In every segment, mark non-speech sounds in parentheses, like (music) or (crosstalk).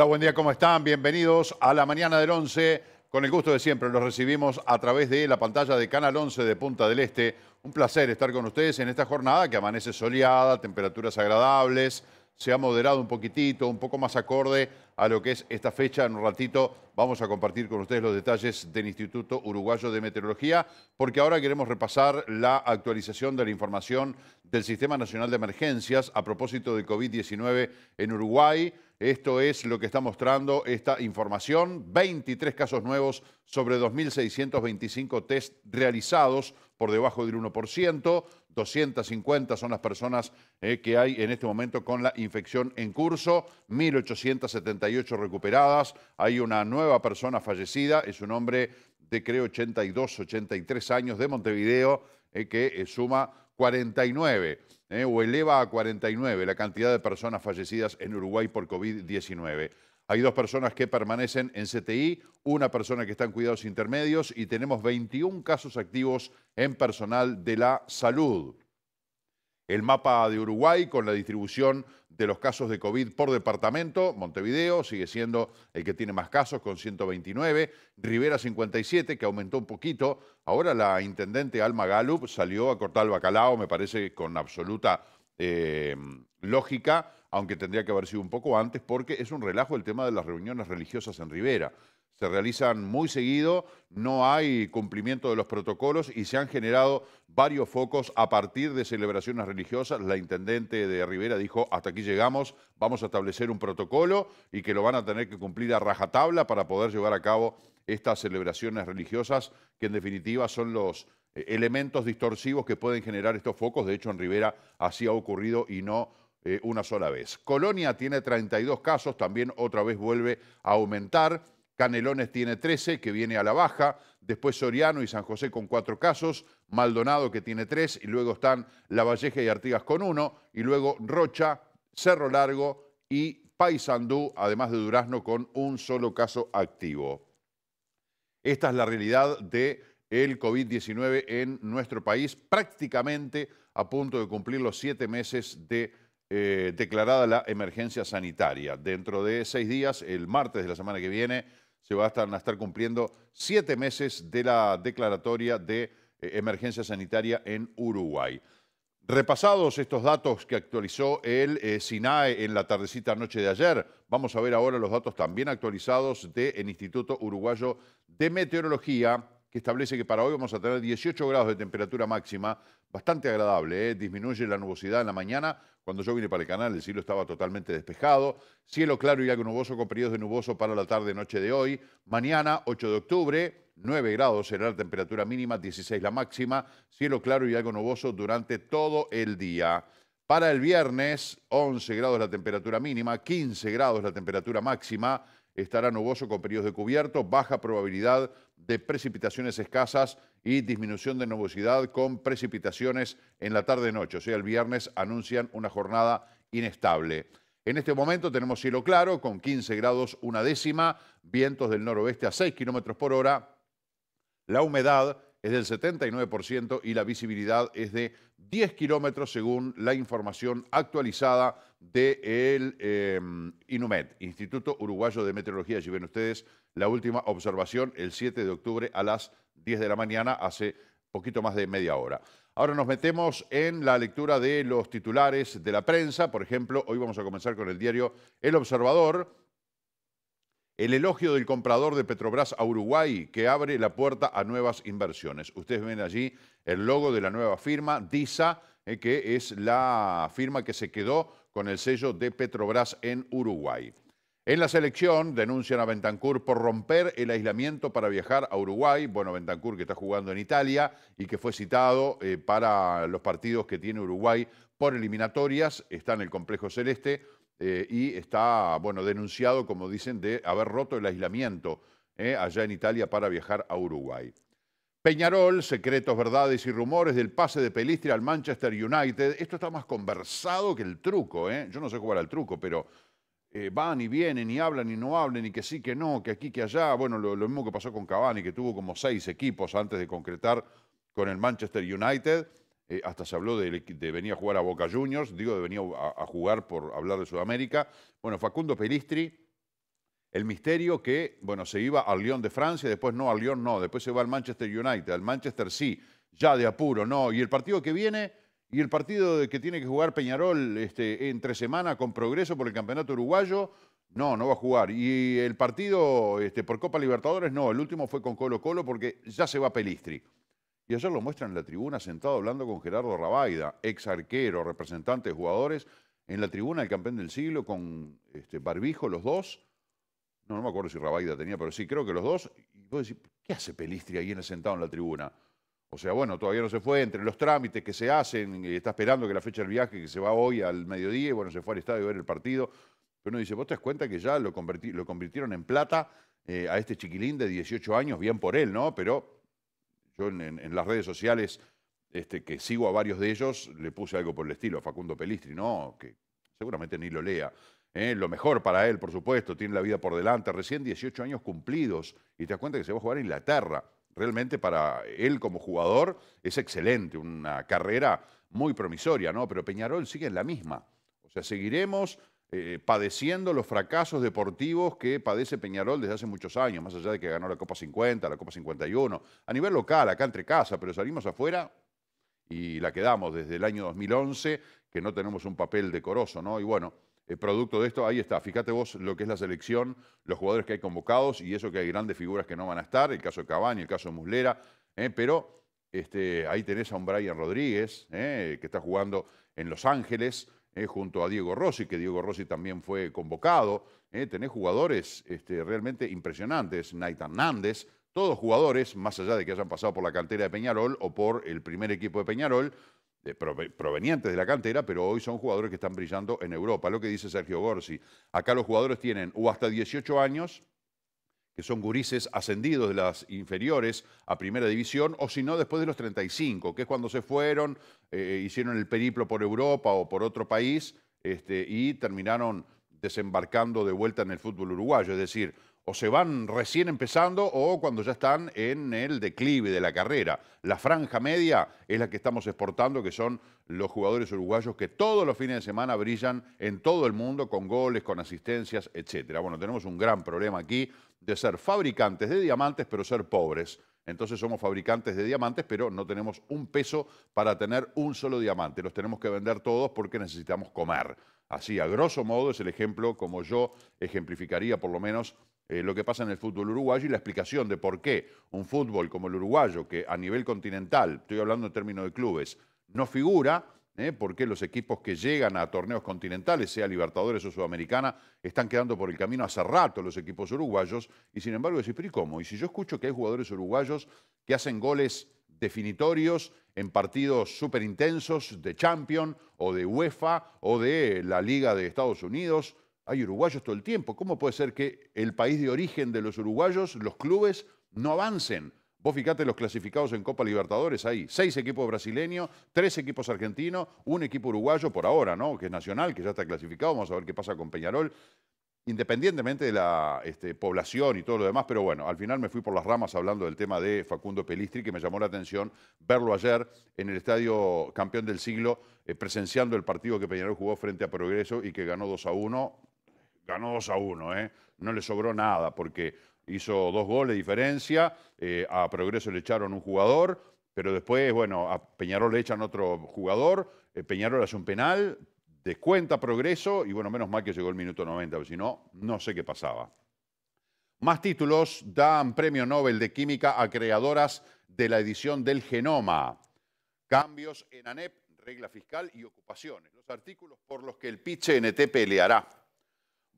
Hola, buen día, ¿cómo están? Bienvenidos a la mañana del 11. Con el gusto de siempre, los recibimos a través de la pantalla de Canal 11 de Punta del Este. Un placer estar con ustedes en esta jornada que amanece soleada, temperaturas agradables, se ha moderado un poquitito, un poco más acorde a lo que es esta fecha. En un ratito vamos a compartir con ustedes los detalles del Instituto Uruguayo de Meteorología, porque ahora queremos repasar la actualización de la información del Sistema Nacional de Emergencias a propósito de COVID-19 en Uruguay. Esto es lo que está mostrando esta información. 23 casos nuevos sobre 2.625 test realizados por debajo del 1%. 250 son las personas eh, que hay en este momento con la infección en curso. 1.878 recuperadas. Hay una nueva persona fallecida. Es un hombre de creo 82, 83 años de Montevideo eh, que eh, suma 49 eh, o eleva a 49 la cantidad de personas fallecidas en Uruguay por COVID-19. Hay dos personas que permanecen en CTI, una persona que está en cuidados intermedios y tenemos 21 casos activos en personal de la salud. El mapa de Uruguay con la distribución de los casos de COVID por departamento. Montevideo sigue siendo el que tiene más casos con 129. Rivera 57, que aumentó un poquito. Ahora la intendente Alma Galup salió a cortar el bacalao, me parece con absoluta eh, lógica, aunque tendría que haber sido un poco antes, porque es un relajo el tema de las reuniones religiosas en Rivera se realizan muy seguido, no hay cumplimiento de los protocolos y se han generado varios focos a partir de celebraciones religiosas. La intendente de Rivera dijo, hasta aquí llegamos, vamos a establecer un protocolo y que lo van a tener que cumplir a rajatabla para poder llevar a cabo estas celebraciones religiosas, que en definitiva son los eh, elementos distorsivos que pueden generar estos focos. De hecho, en Rivera así ha ocurrido y no eh, una sola vez. Colonia tiene 32 casos, también otra vez vuelve a aumentar. Canelones tiene 13, que viene a la baja. Después Soriano y San José con cuatro casos. Maldonado, que tiene tres. Y luego están La Valleja y Artigas con uno. Y luego Rocha, Cerro Largo y Paysandú, además de Durazno, con un solo caso activo. Esta es la realidad del el COVID-19 en nuestro país, prácticamente a punto de cumplir los siete meses de eh, declarada la emergencia sanitaria. Dentro de seis días, el martes de la semana que viene, se va a estar, cumpliendo siete meses de la declaratoria de eh, emergencia sanitaria en Uruguay. Repasados estos datos que actualizó el eh, SINAE en la tardecita noche de ayer, vamos a ver ahora los datos también actualizados del Instituto Uruguayo de Meteorología, que establece que para hoy vamos a tener 18 grados de temperatura máxima, bastante agradable, ¿eh? disminuye la nubosidad en la mañana. Cuando yo vine para el canal el cielo estaba totalmente despejado, cielo claro y algo nuboso con periodos de nuboso para la tarde-noche de hoy. Mañana, 8 de octubre, 9 grados será la temperatura mínima, 16 la máxima, cielo claro y algo nuboso durante todo el día. Para el viernes, 11 grados la temperatura mínima, 15 grados la temperatura máxima, estará nuboso con periodos de cubierto, baja probabilidad de precipitaciones escasas y disminución de nubosidad con precipitaciones en la tarde-noche. O sea, el viernes anuncian una jornada inestable. En este momento tenemos cielo claro con 15 grados una décima, vientos del noroeste a 6 kilómetros por hora. La humedad es del 79% y la visibilidad es de 10 kilómetros según la información actualizada del de eh, INUMET, Instituto Uruguayo de Meteorología. Allí ven ustedes la última observación el 7 de octubre a las 10 de la mañana, hace poquito más de media hora. Ahora nos metemos en la lectura de los titulares de la prensa. Por ejemplo, hoy vamos a comenzar con el diario El Observador, el elogio del comprador de Petrobras a Uruguay que abre la puerta a nuevas inversiones. Ustedes ven allí el logo de la nueva firma, DISA, eh, que es la firma que se quedó con el sello de Petrobras en Uruguay. En la selección denuncian a Bentancur por romper el aislamiento para viajar a Uruguay. Bueno, Bentancur que está jugando en Italia y que fue citado eh, para los partidos que tiene Uruguay por eliminatorias, está en el complejo celeste eh, y está, bueno, denunciado, como dicen, de haber roto el aislamiento eh, allá en Italia para viajar a Uruguay. Peñarol, secretos, verdades y rumores del pase de Pelistri al Manchester United. Esto está más conversado que el truco, ¿eh? Yo no sé jugar al truco, pero van y vienen y hablan y no hablan y que sí, que no, que aquí, que allá. Bueno, lo, mismo que pasó con Cavani, que tuvo como seis equipos antes de concretar con el Manchester United. Eh, hasta se habló de, venir a jugar a Boca Juniors, digo de venir a, jugar por hablar de Sudamérica. Bueno, Facundo Pelistri El misterio que, bueno, se iba al Lyon de Francia, después no, al Lyon no, después se va al Manchester United, al Manchester sí, ya de apuro, no. Y el partido que viene, y el partido que tiene que jugar Peñarol este, entre semana con progreso por el campeonato uruguayo, no, no va a jugar. Y el partido este, por Copa Libertadores, no, el último fue con Colo Colo porque ya se va Pelistri. Y ayer lo muestran en la tribuna sentado hablando con Gerardo Rabaida, ex arquero, representante de jugadores, en la tribuna del campeón del siglo con este, barbijo los dos no, no me acuerdo si Rabaida tenía, pero sí, creo que los dos. Y vos decís, ¿qué hace Pelistri ahí en sentado en la tribuna? O sea, bueno, todavía no se fue, entre los trámites que se hacen, y está esperando que la fecha del viaje, que se va hoy al mediodía, y bueno, se fue al estadio a ver el partido. Pero uno dice, vos te das cuenta que ya lo, lo convirtieron en plata eh, a este chiquilín de 18 años, bien por él, ¿no? Pero yo en, las redes sociales, este, que sigo a varios de ellos, le puse algo por el estilo a Facundo Pelistri, ¿no? Que seguramente ni lo lea. ¿eh? lo mejor para él, por supuesto, tiene la vida por delante, recién 18 años cumplidos y te das cuenta que se va a jugar en Inglaterra. Realmente para él como jugador es excelente, una carrera muy promisoria, ¿no? Pero Peñarol sigue en la misma. O sea, seguiremos eh, padeciendo los fracasos deportivos que padece Peñarol desde hace muchos años, más allá de que ganó la Copa 50, la Copa 51, a nivel local, acá entre casa, pero salimos afuera y la quedamos desde el año 2011, que no tenemos un papel decoroso, ¿no? Y bueno, el producto de esto, ahí está. Fíjate vos lo que es la selección, los jugadores que hay convocados y eso que hay grandes figuras que no van a estar, el caso de Cavani, el caso de Muslera, ¿eh? pero este, ahí tenés a un Brian Rodríguez, ¿eh? que está jugando en Los Ángeles, ¿eh? junto a Diego Rossi, que Diego Rossi también fue convocado. Tenés jugadores este, realmente impresionantes, Nathan Nández, todos jugadores, más allá de que hayan pasado por la cantera de Peñarol o por el primer equipo de Peñarol, provenientes de la cantera, pero hoy son jugadores que están brillando en Europa. Lo que dice Sergio Gorsi. Acá los jugadores tienen o hasta 18 años, que son gurises ascendidos de las inferiores a primera división, o si no, después de los 35, que es cuando se fueron, eh, hicieron el periplo por Europa o por otro país este, y terminaron desembarcando de vuelta en el fútbol uruguayo. Es decir, o se van recién empezando o cuando ya están en el declive de la carrera. La franja media es la que estamos exportando, que son los jugadores uruguayos que todos los fines de semana brillan en todo el mundo con goles, con asistencias, etc. Bueno, tenemos un gran problema aquí de ser fabricantes de diamantes, pero ser pobres. Entonces somos fabricantes de diamantes, pero no tenemos un peso para tener un solo diamante. Los tenemos que vender todos porque necesitamos comer. Así, a grosso modo, es el ejemplo como yo ejemplificaría por lo menos eh, lo que pasa en el fútbol uruguayo y la explicación de por qué un fútbol como el uruguayo, que a nivel continental, estoy hablando en términos de clubes, no figura, ¿eh? por qué los equipos que llegan a torneos continentales, sea Libertadores o Sudamericana, están quedando por el camino hace rato los equipos uruguayos, y sin embargo decís, pero ¿y cómo? Y si yo escucho que hay jugadores uruguayos que hacen goles definitorios en partidos súper intensos de Champions o de UEFA o de la Liga de Estados Unidos, hay uruguayos todo el tiempo. ¿Cómo puede ser que el país de origen de los uruguayos, los clubes, no avancen? Vos fijate los clasificados en Copa Libertadores, hay seis equipos brasileños, tres equipos argentinos, un equipo uruguayo por ahora, ¿no? Que es nacional, que ya está clasificado, vamos a ver qué pasa con Peñarol, independientemente de la este, población y todo lo demás, pero bueno, al final me fui por las ramas hablando del tema de Facundo Pelistri, que me llamó la atención verlo ayer en el estadio campeón del siglo, eh, presenciando el partido que Peñarol jugó frente a Progreso y que ganó 2 a 1 ganó 2 a 1, ¿eh? no le sobró nada porque hizo dos goles de diferencia, eh, a Progreso le echaron un jugador, pero después, bueno, a Peñarol le echan otro jugador, eh, Peñarol hace un penal, descuenta Progreso y bueno, menos mal que llegó el minuto 90, porque si no, no sé qué pasaba. Más títulos dan premio Nobel de Química a creadoras de la edición del genoma. Cambios en ANEP, regla fiscal y ocupaciones. Los artículos por los que el PICHE-NT peleará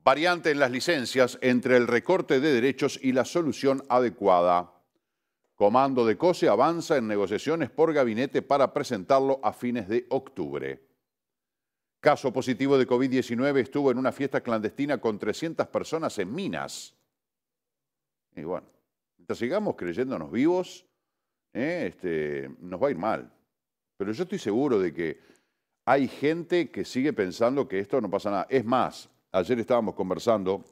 variante en las licencias entre el recorte de derechos y la solución adecuada. Comando de COSE avanza en negociaciones por gabinete para presentarlo a fines de octubre. Caso positivo de COVID-19 estuvo en una fiesta clandestina con 300 personas en Minas. Y bueno, mientras sigamos creyéndonos vivos, eh, este, nos va a ir mal. Pero yo estoy seguro de que hay gente que sigue pensando que esto no pasa nada. Es más, ayer estábamos conversando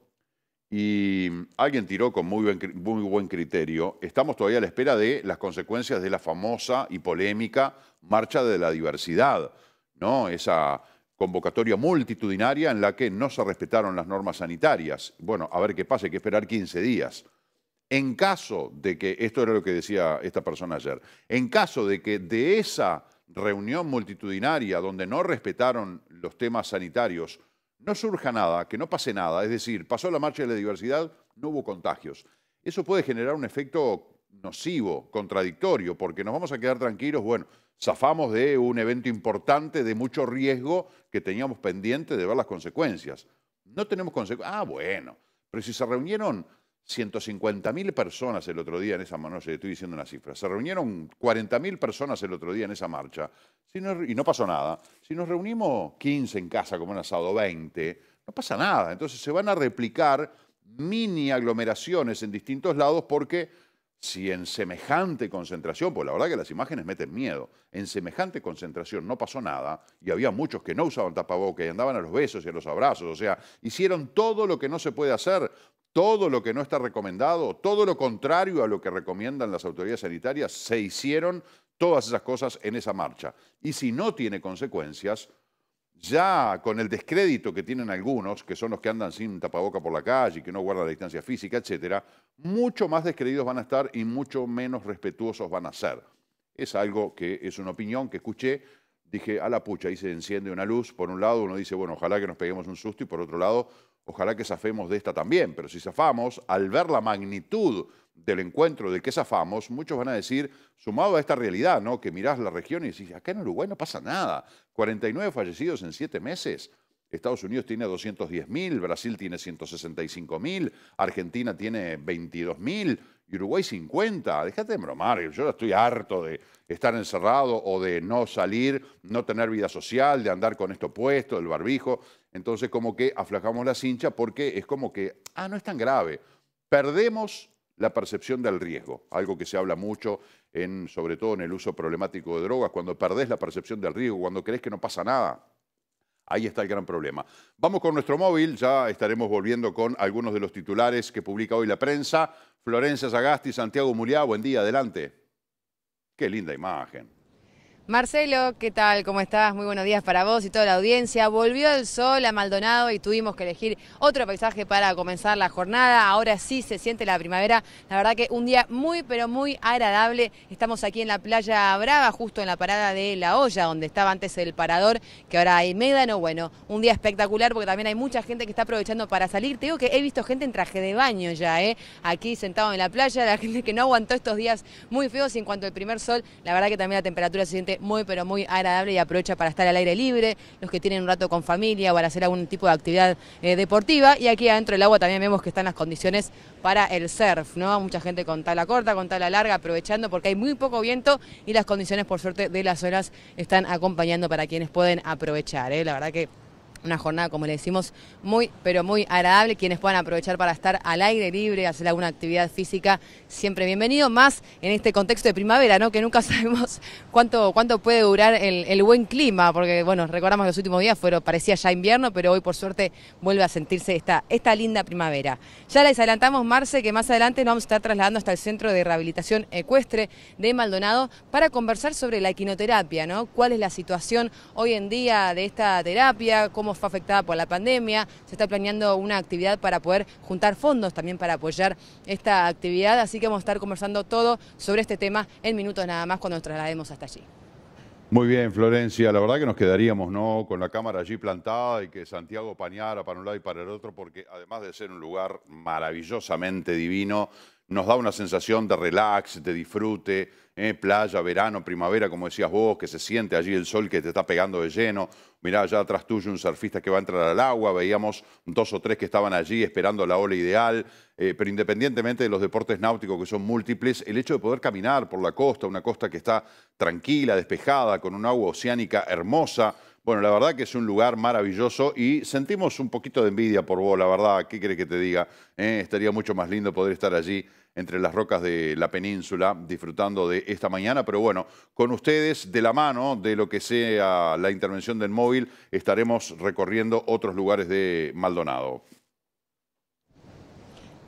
y alguien tiró con muy buen, muy buen criterio. Estamos todavía a la espera de las consecuencias de la famosa y polémica Marcha de la Diversidad, ¿no? Esa convocatoria multitudinaria en la que no se respetaron las normas sanitarias. Bueno, a ver qué pasa, hay que esperar 15 días. En caso de que, esto era lo que decía esta persona ayer, en caso de que de esa reunión multitudinaria donde no respetaron los temas sanitarios, no surja nada, que no pase nada, es decir, pasó la marcha de la diversidad, no hubo contagios. Eso puede generar un efecto nocivo, contradictorio, porque nos vamos a quedar tranquilos, bueno, zafamos de un evento importante de mucho riesgo que teníamos pendiente de ver las consecuencias. No tenemos consecuencias. Ah, bueno, pero si se reunieron 150.000 personas el otro día en esa marcha, no estoy diciendo una cifra, se reunieron 40.000 personas el otro día en esa marcha y no pasó nada. Si nos reunimos 15 en casa como un asado, 20, no pasa nada. Entonces se van a replicar mini aglomeraciones en distintos lados porque si en semejante concentración, pues la verdad que las imágenes meten miedo, en semejante concentración no pasó nada y había muchos que no usaban tapabocas y andaban a los besos y a los abrazos, o sea, hicieron todo lo que no se puede hacer, todo lo que no está recomendado, todo lo contrario a lo que recomiendan las autoridades sanitarias, se hicieron todas esas cosas en esa marcha. Y si no tiene consecuencias, ya con el descrédito que tienen algunos, que son los que andan sin tapaboca por la calle, que no guardan la distancia física, etcétera, mucho más descreídos van a estar y mucho menos respetuosos van a ser. Es algo que es una opinión que escuché, dije, a la pucha, ahí se enciende una luz, por un lado uno dice, bueno, ojalá que nos peguemos un susto, y por otro lado, ojalá que zafemos de esta también, pero si zafamos, al ver la magnitud del encuentro del que zafamos, muchos van a decir, sumado a esta realidad, ¿no? que mirás la región y decís, acá en Uruguay no pasa nada, 49 fallecidos en 7 meses, Estados Unidos tiene 210.000, Brasil tiene 165.000, Argentina tiene 22.000 y Uruguay 50. Déjate de bromar, yo estoy harto de estar encerrado o de no salir, no tener vida social, de andar con esto puesto, el barbijo. Entonces como que aflajamos la cincha porque es como que, ah, no es tan grave. Perdemos la percepción del riesgo, algo que se habla mucho, en, sobre todo en el uso problemático de drogas, cuando perdés la percepción del riesgo, cuando crees que no pasa nada. Ahí está el gran problema. Vamos con nuestro móvil, ya estaremos volviendo con algunos de los titulares que publica hoy la prensa. Florencia Sagasti, Santiago Muriá, buen día, adelante. Qué linda imagen. Marcelo, ¿qué tal? ¿Cómo estás? Muy buenos días para vos y toda la audiencia. Volvió el sol a Maldonado y tuvimos que elegir otro paisaje para comenzar la jornada. Ahora sí se siente la primavera. La verdad que un día muy, pero muy agradable. Estamos aquí en la playa Brava, justo en la parada de La Olla, donde estaba antes el parador, que ahora hay médano. Bueno, un día espectacular porque también hay mucha gente que está aprovechando para salir. Te digo que he visto gente en traje de baño ya, ¿eh? Aquí sentado en la playa, la gente que no aguantó estos días muy feos y en cuanto al primer sol, la verdad que también la temperatura se siente muy pero muy agradable y aprovecha para estar al aire libre, los que tienen un rato con familia o para hacer algún tipo de actividad eh, deportiva y aquí adentro del agua también vemos que están las condiciones para el surf, ¿no? Mucha gente con tala corta, con tala larga, aprovechando porque hay muy poco viento y las condiciones por suerte de las olas están acompañando para quienes pueden aprovechar, ¿eh? la verdad que una jornada, como le decimos, muy, pero muy agradable. Quienes puedan aprovechar para estar al aire libre, hacer alguna actividad física, siempre bienvenido. Más en este contexto de primavera, ¿no? Que nunca (laughs) sabemos cuánto, cuánto puede durar el, buen clima, porque, bueno, recordamos que los últimos días fueron, parecía ya invierno, pero hoy, por suerte, vuelve a sentirse esta, esta linda primavera. Ya les adelantamos, Marce, que más adelante nos vamos a estar trasladando hasta el Centro de Rehabilitación Ecuestre de Maldonado para conversar sobre la equinoterapia, ¿no? ¿Cuál es la situación hoy en día de esta terapia? ¿Cómo fue afectada por la pandemia. Se está planeando una actividad para poder juntar fondos también para apoyar esta actividad. Así que vamos a estar conversando todo sobre este tema en minutos nada más cuando nos traslademos hasta allí. Muy bien, Florencia. La verdad que nos quedaríamos ¿no? con la cámara allí plantada y que Santiago pañara para un lado y para el otro, porque además de ser un lugar maravillosamente divino, nos da una sensación de relax, de disfrute, ¿eh? playa, verano, primavera, como decías vos, que se siente allí el sol que te está pegando de lleno. Mirá, allá atrás tuyo un surfista que va a entrar al agua, veíamos dos o tres que estaban allí esperando la ola ideal, eh, pero independientemente de los deportes náuticos que son múltiples, el hecho de poder caminar por la costa, una costa que está tranquila, despejada, con un agua oceánica hermosa, bueno, la verdad que es un lugar maravilloso y sentimos un poquito de envidia por vos, la verdad, ¿qué quiere que te diga? Eh, estaría mucho más lindo poder estar allí entre las rocas de la península disfrutando de esta mañana, pero bueno, con ustedes de la mano de lo que sea la intervención del móvil, estaremos recorriendo otros lugares de Maldonado.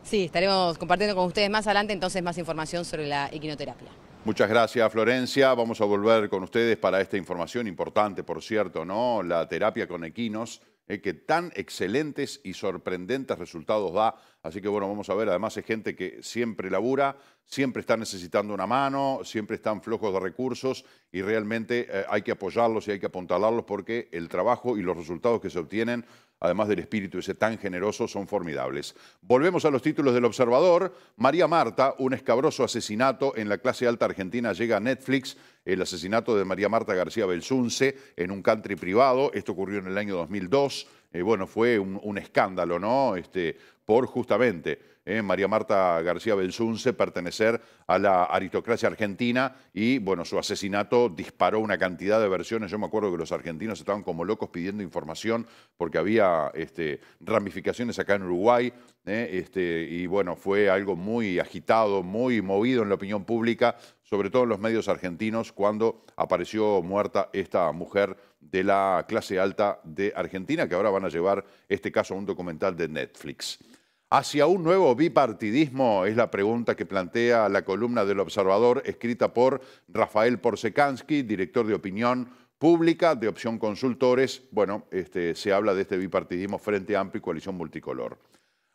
Sí, estaremos compartiendo con ustedes más adelante entonces más información sobre la equinoterapia. Muchas gracias, Florencia. Vamos a volver con ustedes para esta información importante, por cierto, ¿no? La terapia con equinos, eh, que tan excelentes y sorprendentes resultados da. Así que, bueno, vamos a ver. Además, es gente que siempre labura, siempre está necesitando una mano, siempre están flojos de recursos y realmente eh, hay que apoyarlos y hay que apuntalarlos porque el trabajo y los resultados que se obtienen además del espíritu ese tan generoso, son formidables. Volvemos a los títulos del Observador. María Marta, un escabroso asesinato en la clase alta argentina, llega a Netflix. El asesinato de María Marta García Belsunce en un country privado. Esto ocurrió en el año 2002. Eh, bueno, fue un, escándalo, ¿no? Este, por justamente eh, María Marta García Belsunce pertenecer a la aristocracia argentina y, bueno, su asesinato disparó una cantidad de versiones. Yo me acuerdo que los argentinos estaban como locos pidiendo información porque había este, ramificaciones acá en Uruguay eh, este, y, bueno, fue algo muy agitado, muy movido en la opinión pública, sobre todo en los medios argentinos, cuando apareció muerta esta mujer de la clase alta de Argentina, que ahora van a llevar este caso a un documental de Netflix. ¿Hacia un nuevo bipartidismo? Es la pregunta que plantea la columna del Observador, escrita por Rafael Porsekansky, director de opinión pública de Opción Consultores. Bueno, este, se habla de este bipartidismo Frente Amplio y Coalición Multicolor.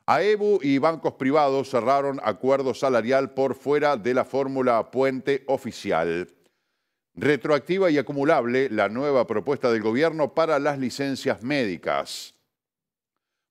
AEBU y bancos privados cerraron acuerdo salarial por fuera de la fórmula puente oficial. Retroactiva y acumulable la nueva propuesta del gobierno para las licencias médicas.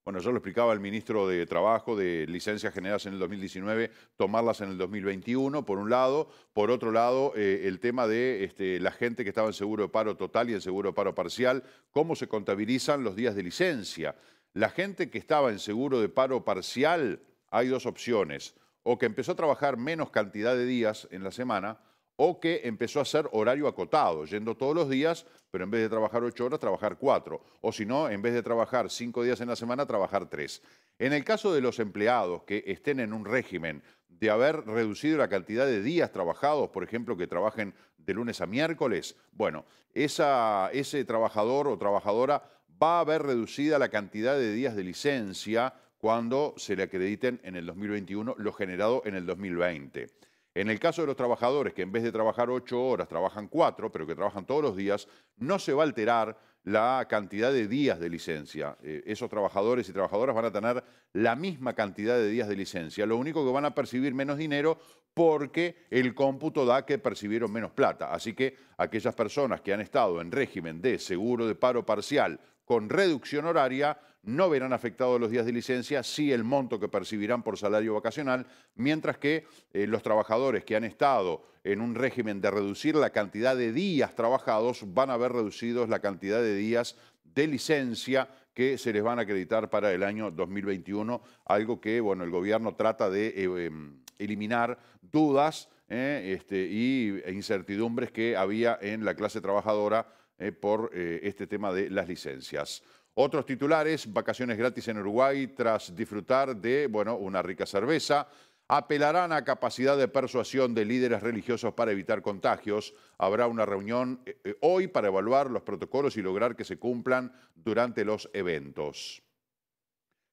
Bueno, yo lo explicaba el ministro de Trabajo de licencias generadas en el 2019, tomarlas en el 2021, por un lado. Por otro lado, eh, el tema de este, la gente que estaba en seguro de paro total y en seguro de paro parcial, cómo se contabilizan los días de licencia. La gente que estaba en seguro de paro parcial, hay dos opciones. O que empezó a trabajar menos cantidad de días en la semana, o que empezó a hacer horario acotado, yendo todos los días, pero en vez de trabajar ocho horas, trabajar cuatro. O si no, en vez de trabajar cinco días en la semana, trabajar tres. En el caso de los empleados que estén en un régimen de haber reducido la cantidad de días trabajados, por ejemplo, que trabajen de lunes a miércoles, bueno, ese trabajador o trabajadora va a haber reducida la cantidad de días de licencia cuando se le acrediten en el 2021 lo generado en el 2020. En el caso de los trabajadores que en vez de trabajar ocho horas trabajan cuatro, pero que trabajan todos los días, no se va a alterar la cantidad de días de licencia. Eh, esos trabajadores y trabajadoras van a tener la misma cantidad de días de licencia. Lo único que van a percibir menos dinero porque el cómputo da que percibieron menos plata. Así que aquellas personas que han estado en régimen de seguro de paro parcial con reducción horaria no verán afectados los días de licencia, sí el monto que percibirán por salario vacacional, mientras que eh, los trabajadores que han estado en un régimen de reducir la cantidad de días trabajados van a ver reducidos la cantidad de días de licencia que se les van a acreditar para el año 2021, algo que bueno, el gobierno trata de eh, em, eliminar dudas eh, este, y, e incertidumbres que había en la clase trabajadora por este tema de las licencias. Otros titulares, vacaciones gratis en Uruguay tras disfrutar de, bueno, una rica cerveza. Apelarán a capacidad de persuasión de líderes religiosos para evitar contagios. Habrá una reunión eh, eh, hoy para evaluar los protocolos y lograr que se cumplan durante los eventos.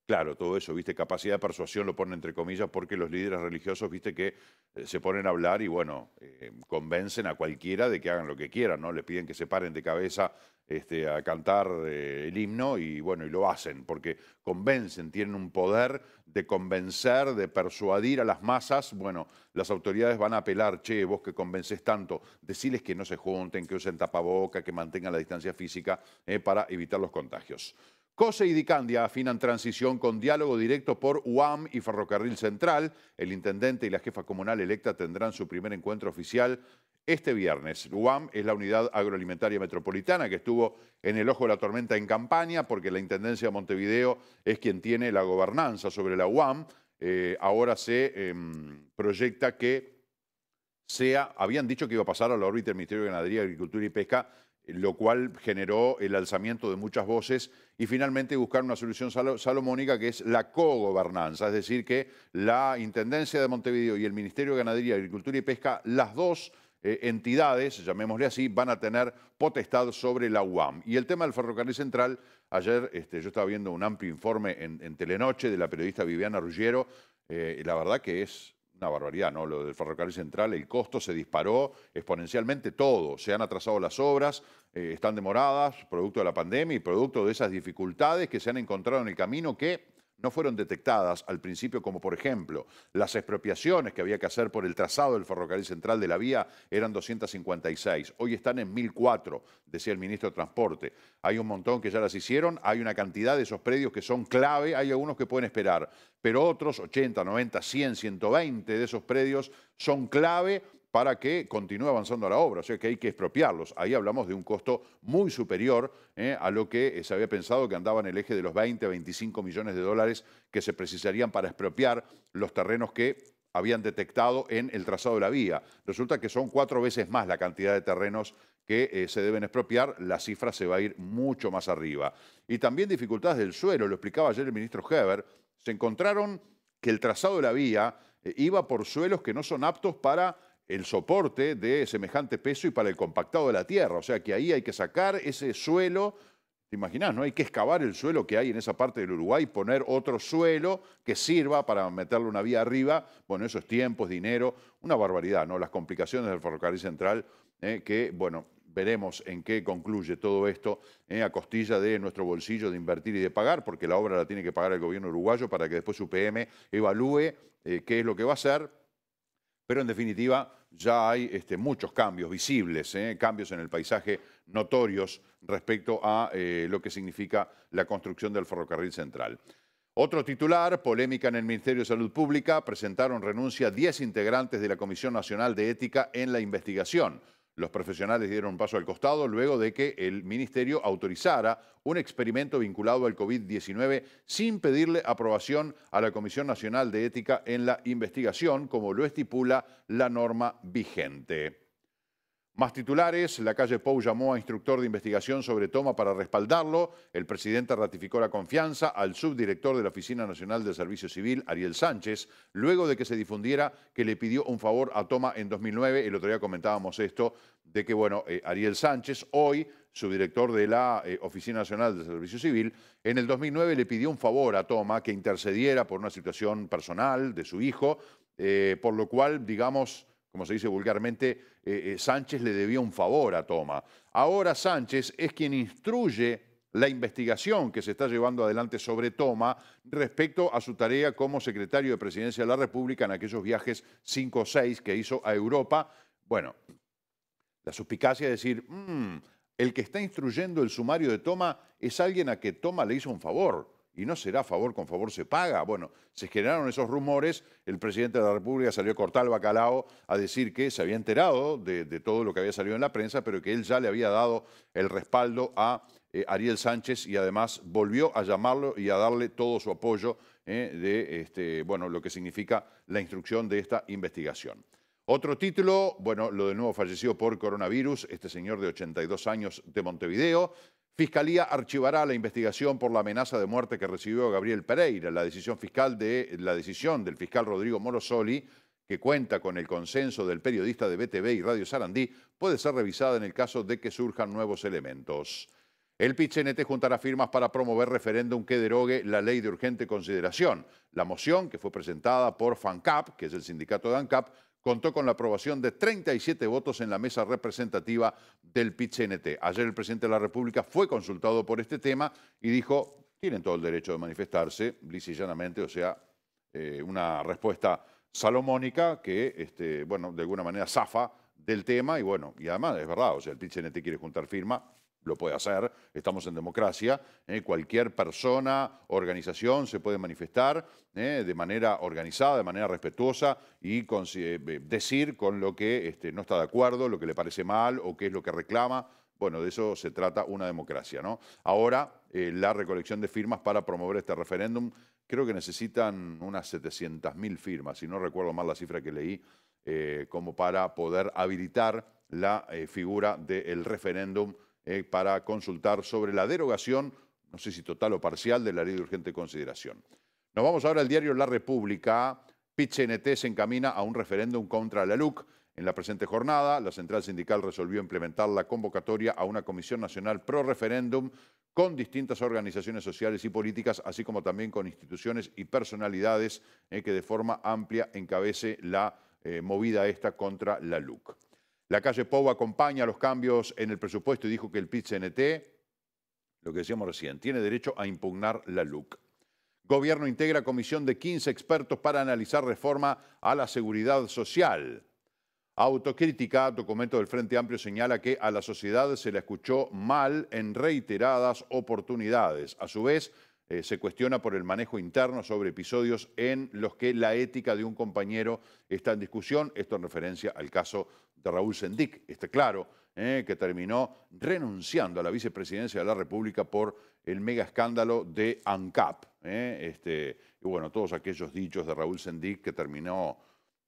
Claro, todo eso, viste, capacidad de persuasión lo ponen entre comillas porque los líderes religiosos, viste, que eh, se ponen a hablar y bueno, convencen a cualquiera de que hagan lo que quieran, ¿no? Le piden que se paren de cabeza este, a cantar eh, el himno y bueno, y lo hacen, porque convencen, tienen un poder de convencer, de persuadir a las masas. Bueno, las autoridades van a apelar, che, vos que convences tanto, decirles que no se junten, que usen tapaboca, que mantengan la distancia física eh, para evitar los contagios. COSE y Dicandia afinan transición con diálogo directo por UAM y Ferrocarril Central. El intendente y la jefa comunal electa tendrán su primer encuentro oficial este viernes. UAM es la unidad agroalimentaria metropolitana que estuvo en el ojo de la tormenta en campaña porque la Intendencia de Montevideo es quien tiene la gobernanza sobre la UAM. Eh, ahora se em, proyecta que sea, habían dicho que iba a pasar a la órbita del Ministerio de Ganadería, Agricultura y Pesca, lo cual generó el alzamiento de muchas voces y finalmente buscar una solución salomónica que es la cogobernanza, es decir, que la Intendencia de Montevideo y el Ministerio de Ganadería, Agricultura y Pesca, las dos eh, entidades, llamémosle así, van a tener potestad sobre la UAM. Y el tema del ferrocarril central, ayer este, yo estaba viendo un amplio informe en, Telenoche de la periodista Viviana Ruggiero, eh, la verdad que es una barbaridad, ¿no? Lo del ferrocarril central, el costo se disparó exponencialmente todo. Se han atrasado las obras, eh, están demoradas, producto de la pandemia y producto de esas dificultades que se han encontrado en el camino que no fueron detectadas al principio, como por ejemplo las expropiaciones que había que hacer por el trazado del ferrocarril central de la vía eran 256. Hoy están en 1004, decía el ministro de Transporte. Hay un montón que ya las hicieron, hay una cantidad de esos predios que son clave, hay algunos que pueden esperar, pero otros, 80, 90, 100, 120 de esos predios son clave para que continúe avanzando la obra, o sea que hay que expropiarlos. Ahí hablamos de un costo muy superior eh, a lo que eh, se había pensado que andaba en el eje de los 20 a 25 millones de dólares que se precisarían para expropiar los terrenos que habían detectado en el trazado de la vía. Resulta que son cuatro veces más la cantidad de terrenos que eh, se deben expropiar, la cifra se va a ir mucho más arriba. Y también dificultades del suelo, lo explicaba ayer el ministro Heber, se encontraron que el trazado de la vía iba por suelos que no son aptos para el soporte de semejante peso y para el compactado de la tierra. O sea que ahí hay que sacar ese suelo, te imaginas, ¿no? Hay que excavar el suelo que hay en esa parte del Uruguay, poner otro suelo que sirva para meterle una vía arriba. Bueno, eso es tiempo, es dinero, una barbaridad, ¿no? Las complicaciones del ferrocarril central, ¿eh? que, bueno, veremos en qué concluye todo esto ¿eh? a costilla de nuestro bolsillo de invertir y de pagar, porque la obra la tiene que pagar el gobierno uruguayo para que después su PM evalúe eh, qué es lo que va a hacer pero en definitiva ya hay este, muchos cambios visibles, ¿eh? cambios en el paisaje notorios respecto a eh, lo que significa la construcción del ferrocarril central. Otro titular, polémica en el Ministerio de Salud Pública, presentaron renuncia 10 integrantes de la Comisión Nacional de Ética en la investigación. Los profesionales dieron un paso al costado luego de que el ministerio autorizara un experimento vinculado al COVID-19 sin pedirle aprobación a la Comisión Nacional de Ética en la investigación, como lo estipula la norma vigente. Más titulares, la calle Pou llamó a instructor de investigación sobre toma para respaldarlo. El presidente ratificó la confianza al subdirector de la Oficina Nacional del Servicio Civil, Ariel Sánchez, luego de que se difundiera que le pidió un favor a Toma en 2009. El otro día comentábamos esto, de que, bueno, eh, Ariel Sánchez, hoy subdirector de la eh, Oficina Nacional del Servicio Civil, en el 2009 le pidió un favor a Toma que intercediera por una situación personal de su hijo, eh, por lo cual, digamos, como se dice vulgarmente, eh, eh, Sánchez le debía un favor a Toma. Ahora Sánchez es quien instruye la investigación que se está llevando adelante sobre Toma respecto a su tarea como secretario de Presidencia de la República en aquellos viajes 5 o 6 que hizo a Europa. Bueno, la suspicacia de decir, mm, el que está instruyendo el sumario de Toma es alguien a que Toma le hizo un favor y no será favor con favor se paga. Bueno, se generaron esos rumores, el presidente de la República salió a cortar el bacalao a decir que se había enterado de, todo lo que había salido en la prensa, pero que él ya le había dado el respaldo a eh, Ariel Sánchez y además volvió a llamarlo y a darle todo su apoyo eh, de este, bueno, lo que significa la instrucción de esta investigación. Otro título, bueno, lo de nuevo fallecido por coronavirus, este señor de 82 años de Montevideo, Fiscalía archivará la investigación por la amenaza de muerte que recibió Gabriel Pereira. La decisión fiscal de la decisión del fiscal Rodrigo Morosoli, que cuenta con el consenso del periodista de BTV y Radio Sarandí, puede ser revisada en el caso de que surjan nuevos elementos. El PICNT juntará firmas para promover referéndum que derogue la ley de urgente consideración. La moción, que fue presentada por FANCAP, que es el sindicato de ANCAP, contó con la aprobación de 37 votos en la mesa representativa del PIT-CNT. Ayer el presidente de la República fue consultado por este tema y dijo, tienen todo el derecho de manifestarse, lisa o sea, eh, una respuesta salomónica que, este, bueno, de alguna manera zafa del tema y bueno, y además es verdad, o sea, el PIT-CNT quiere juntar firma, lo puede hacer, estamos en democracia, ¿eh? cualquier persona, organización se puede manifestar ¿eh? de manera organizada, de manera respetuosa y eh, decir con lo que este, no está de acuerdo, lo que le parece mal o qué es lo que reclama. Bueno, de eso se trata una democracia. ¿no? Ahora, la recolección de firmas para promover este referéndum, creo que necesitan unas 700.000 firmas, si no recuerdo mal la cifra que leí, como para poder habilitar la figura del referéndum eh, para consultar sobre la derogación, no sé si total o parcial, de la ley de urgente consideración. Nos vamos ahora al diario La República. PIT-CNT se encamina a un referéndum contra la LUC. En la presente jornada, la Central Sindical resolvió implementar la convocatoria a una Comisión Nacional Pro Referéndum con distintas organizaciones sociales y políticas, así como también con instituciones y personalidades eh, que de forma amplia encabece la eh, movida esta contra la LUC. La calle Pou acompaña los cambios en el presupuesto y dijo que el PIT-CNT, lo que decíamos recién, tiene derecho a impugnar la LUC. Gobierno integra comisión de 15 expertos para analizar reforma a la seguridad social. Autocrítica, documento del Frente Amplio señala que a la sociedad se la escuchó mal en reiteradas oportunidades. A su vez, eh, se cuestiona por el manejo interno sobre episodios en los que la ética de un compañero está en discusión. Esto en referencia al caso de Raúl Sendic, está claro, eh, que terminó renunciando a la vicepresidencia de la República por el mega escándalo de ANCAP. Eh, este, y bueno, todos aquellos dichos de Raúl Sendic que terminó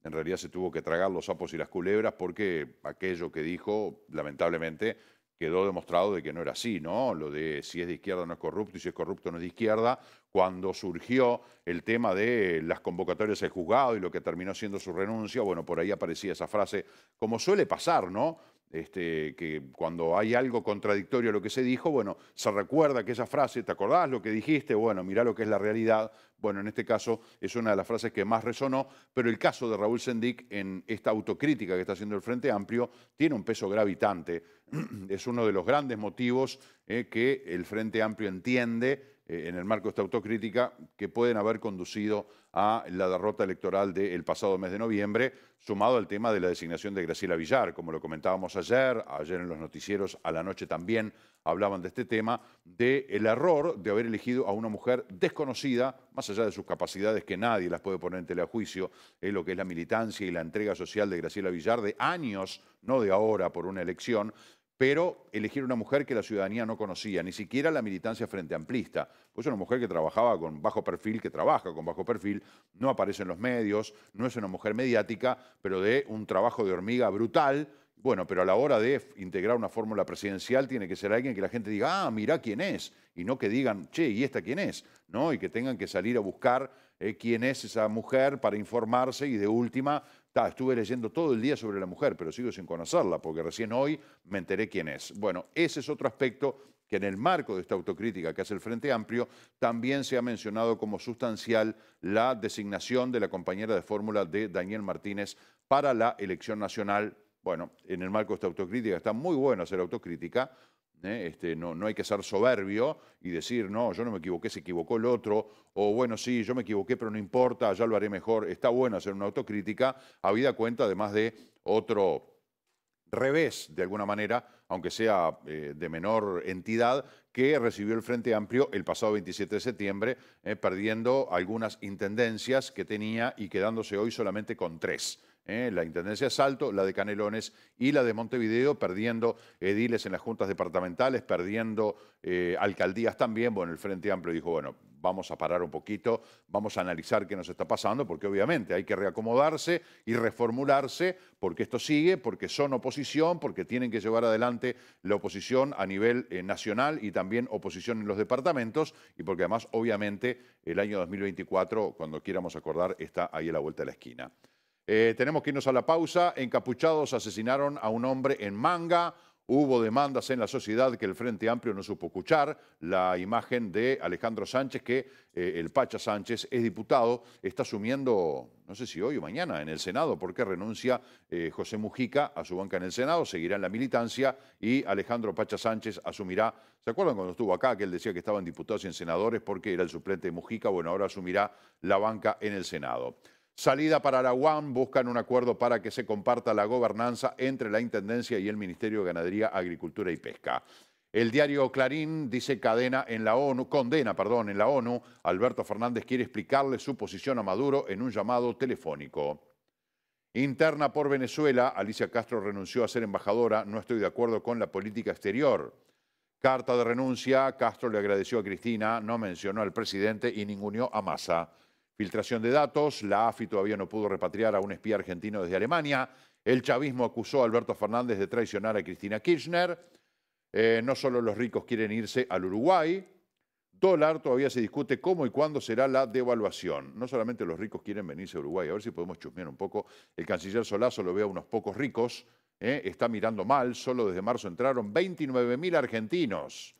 en realidad se tuvo que tragar los sapos y las culebras porque aquello que dijo, lamentablemente, quedó demostrado de que no era así, ¿no? Lo de si es de izquierda no es corrupto y si es corrupto no es de izquierda, cuando surgió el tema de las convocatorias al juzgado y lo que terminó siendo su renuncia, bueno, por ahí aparecía esa frase, como suele pasar, ¿no? Este, que cuando hay algo contradictorio a lo que se dijo, bueno, se recuerda que esa frase, ¿te acordás lo que dijiste? Bueno, mirá lo que es la realidad. Bueno, en este caso es una de las frases que más resonó, pero el caso de Raúl Sendic en esta autocrítica que está haciendo el Frente Amplio tiene un peso gravitante. (clears throat) Es uno de los grandes motivos eh, que el Frente Amplio entiende en el marco de esta autocrítica que pueden haber conducido a la derrota electoral del pasado mes de noviembre, sumado al tema de la designación de Graciela Villar. Como lo comentábamos ayer, ayer en los noticieros a la noche también hablaban de este tema, del el error de haber elegido a una mujer desconocida, más allá de sus capacidades que nadie las puede poner en telejuicio, es lo que es la militancia y la entrega social de Graciela Villar de años, no de ahora por una elección, pero elegir una mujer que la ciudadanía no conocía, ni siquiera la militancia frente amplista. Pues una mujer que trabajaba con bajo perfil, que trabaja con bajo perfil, no aparece en los medios, no es una mujer mediática, pero de un trabajo de hormiga brutal. Bueno, pero a la hora de integrar una fórmula presidencial tiene que ser alguien que la gente diga, ah, mira quién es, y no que digan, che, ¿y esta quién es? ¿No? Y que tengan que salir a buscar eh, quién es esa mujer para informarse y de última estuve leyendo todo el día sobre la mujer, pero sigo sin conocerla, porque recién hoy me enteré quién es. Bueno, ese es otro aspecto que en el marco de esta autocrítica que hace el Frente Amplio, también se ha mencionado como sustancial la designación de la compañera de fórmula de Daniel Martínez para la elección nacional. Bueno, en el marco de esta autocrítica está muy bueno hacer autocrítica, ¿eh? Este, no, no, hay que ser soberbio y decir, no, yo no me equivoqué, se equivocó el otro, o bueno, sí, yo me equivoqué, pero no importa, ya lo haré mejor. Está bueno hacer una autocrítica, habida cuenta además de otro revés, de alguna manera, aunque sea eh, de menor entidad, que recibió el Frente Amplio el pasado 27 de septiembre, eh, perdiendo algunas intendencias que tenía y quedándose hoy solamente con tres. ¿Eh? la Intendencia de Salto, la de Canelones y la de Montevideo, perdiendo ediles en las juntas departamentales, perdiendo eh, alcaldías también. Bueno, el Frente Amplio dijo, bueno, vamos a parar un poquito, vamos a analizar qué nos está pasando, porque obviamente hay que reacomodarse y reformularse, porque esto sigue, porque son oposición, porque tienen que llevar adelante la oposición a nivel eh, nacional y también oposición en los departamentos, y porque además, obviamente, el año 2024, cuando quieramos acordar, está ahí a la vuelta de la esquina. Eh, tenemos que irnos a la pausa. Encapuchados asesinaron a un hombre en Manga. Hubo demandas en la sociedad que el Frente Amplio no supo escuchar. La imagen de Alejandro Sánchez, que eh, el Pacha Sánchez es diputado, está asumiendo, no sé si hoy o mañana, en el Senado, porque renuncia eh, José Mujica a su banca en el Senado, seguirá en la militancia y Alejandro Pacha Sánchez asumirá. ¿Se acuerdan cuando estuvo acá que él decía que estaban diputados y en senadores porque era el suplente de Mujica? Bueno, ahora asumirá la banca en el Senado. Salida para Araguán, buscan un acuerdo para que se comparta la gobernanza entre la Intendencia y el Ministerio de Ganadería, Agricultura y Pesca. El diario Clarín dice cadena en la ONU, condena, perdón, en la ONU. Alberto Fernández quiere explicarle su posición a Maduro en un llamado telefónico. Interna por Venezuela, Alicia Castro renunció a ser embajadora, no estoy de acuerdo con la política exterior. Carta de renuncia, Castro le agradeció a Cristina, no mencionó al presidente y ninguneó a Massa. Filtración de datos, la AFI todavía no pudo repatriar a un espía argentino desde Alemania. El chavismo acusó a Alberto Fernández de traicionar a Cristina Kirchner. Eh, no solo los ricos quieren irse al Uruguay. Dólar, todavía se discute cómo y cuándo será la devaluación. No solamente los ricos quieren venirse a Uruguay, a ver si podemos chusmear un poco. El canciller Solazo lo ve a unos pocos ricos, ¿eh? está mirando mal, solo desde marzo entraron 29.000 argentinos.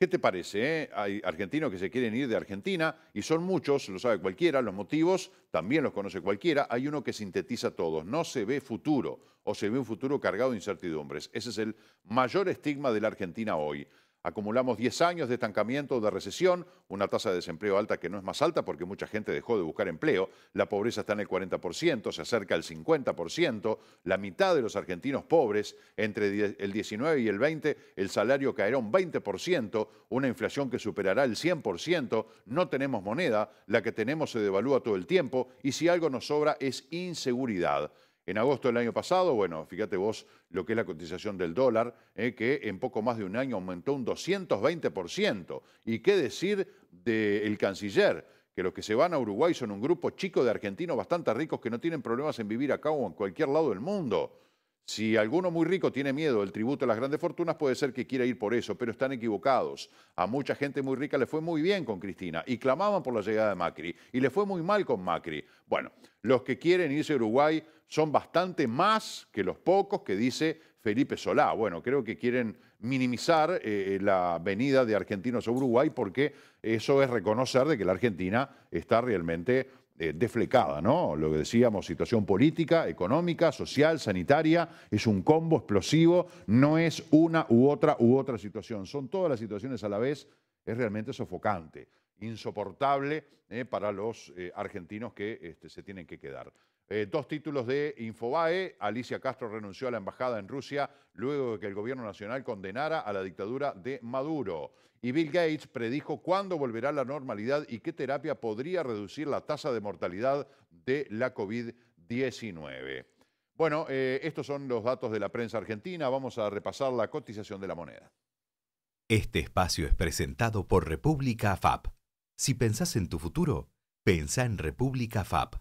¿Qué te parece? Eh? Hay argentinos que se quieren ir de Argentina y son muchos, lo sabe cualquiera, los motivos también los conoce cualquiera. Hay uno que sintetiza todos, no se ve futuro o se ve un futuro cargado de incertidumbres. Ese es el mayor estigma de la Argentina hoy. Acumulamos 10 años de estancamiento, de recesión, una tasa de desempleo alta que no es más alta porque mucha gente dejó de buscar empleo, la pobreza está en el 40%, se acerca al 50%, la mitad de los argentinos pobres, entre el 19 y el 20, el salario caerá un 20%, una inflación que superará el 100%, no tenemos moneda, la que tenemos se devalúa todo el tiempo y si algo nos sobra es inseguridad. En agosto del año pasado, bueno, fíjate vos lo que es la cotización del dólar, eh, que en poco más de un año aumentó un 220%. ¿Y qué decir del canciller? Que los que se van a Uruguay son un grupo chico de argentinos bastante ricos que no tienen problemas en vivir acá o en cualquier lado del mundo. Si alguno muy rico tiene miedo del tributo a las grandes fortunas, puede ser que quiera ir por eso, pero están equivocados. A mucha gente muy rica le fue muy bien con Cristina y clamaban por la llegada de Macri y le fue muy mal con Macri. Bueno, los que quieren irse a Uruguay son bastante más que los pocos que dice Felipe Solá. Bueno, creo que quieren minimizar eh, la venida de argentinos a Uruguay porque eso es reconocer de que la Argentina está realmente eh, deflecada, ¿no? Lo que decíamos, situación política, económica, social, sanitaria, es un combo explosivo, no es una u otra u otra situación, son todas las situaciones a la vez, es realmente sofocante, insoportable eh, para los eh, argentinos que este, se tienen que quedar. Dos títulos de Infobae. Alicia Castro renunció a la embajada en Rusia luego de que el gobierno nacional condenara a la dictadura de Maduro. Y Bill Gates predijo cuándo volverá la normalidad y qué terapia podría reducir la tasa de mortalidad de la COVID-19. Bueno, eh, estos son los datos de la prensa argentina. Vamos a repasar la cotización de la moneda. Este espacio es presentado por República FAP. Si pensás en tu futuro, pensá en República FAP.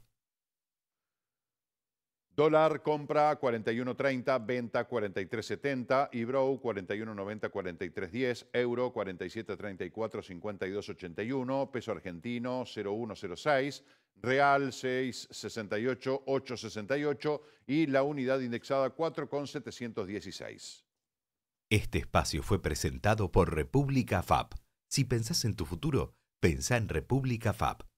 Dólar compra 41.30, venta 43.70, Ibrow 41.90, 43.10, euro 47.34, 52.81, peso argentino 0.106, real 6.68, 8.68 y la unidad indexada 4.716. Este espacio fue presentado por República FAP. Si pensás en tu futuro, pensá en República FAP.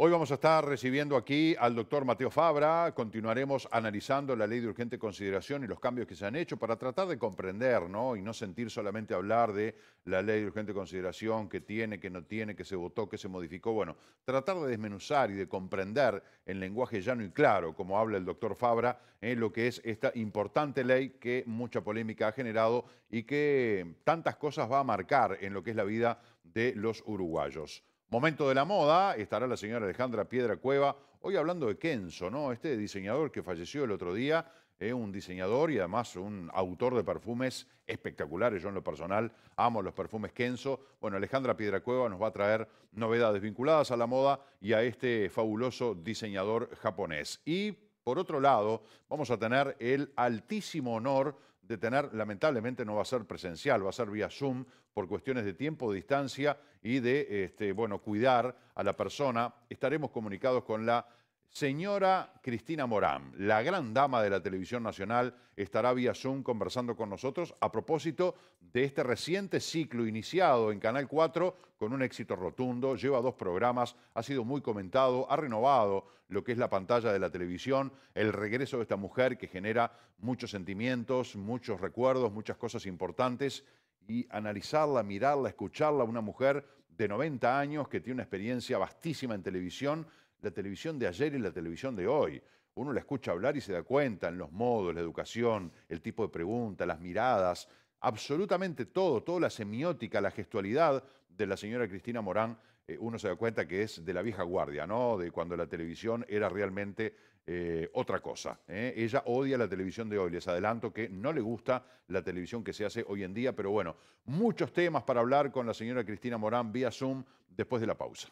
Hoy vamos a estar recibiendo aquí al doctor Mateo Fabra. Continuaremos analizando la ley de urgente consideración y los cambios que se han hecho para tratar de comprender ¿no? y no sentir solamente hablar de la ley de urgente consideración, que tiene, que no tiene, que se votó, que se modificó. Bueno, tratar de desmenuzar y de comprender en lenguaje llano y claro, como habla el doctor Fabra, eh, lo que es esta importante ley que mucha polémica ha generado y que tantas cosas va a marcar en lo que es la vida de los uruguayos. Momento de la moda, estará la señora Alejandra Piedra Cueva, hoy hablando de Kenzo, ¿no? Este diseñador que falleció el otro día, es un diseñador y además un autor de perfumes espectaculares. Yo en lo personal amo los perfumes Kenzo. Bueno, Alejandra Piedra Cueva nos va a traer novedades vinculadas a la moda y a este fabuloso diseñador japonés. Y por otro lado, vamos a tener el altísimo honor de tener, lamentablemente no va a ser presencial, va a ser vía Zoom por cuestiones de tiempo, distancia y de este, bueno, cuidar a la persona. Estaremos comunicados con la Señora Cristina Morán, la gran dama de la televisión nacional, estará vía Zoom conversando con nosotros a propósito de este reciente ciclo iniciado en Canal 4 con un éxito rotundo, lleva dos programas, ha sido muy comentado, ha renovado lo que es la pantalla de la televisión, el regreso de esta mujer que genera muchos sentimientos, muchos recuerdos, muchas cosas importantes y analizarla, mirarla, escucharla, una mujer de 90 años que tiene una experiencia vastísima en televisión, la televisión de ayer y la televisión de hoy. Uno la escucha hablar y se da cuenta en los modos, la educación, el tipo de pregunta, las miradas, absolutamente todo, toda la semiótica, la gestualidad de la señora Cristina Morán, eh, uno se da cuenta que es de la vieja guardia, ¿no? De cuando la televisión era realmente eh, otra cosa. ¿eh? Ella odia la televisión de hoy. Les adelanto que no le gusta la televisión que se hace hoy en día, pero bueno, muchos temas para hablar con la señora Cristina Morán vía Zoom después de la pausa.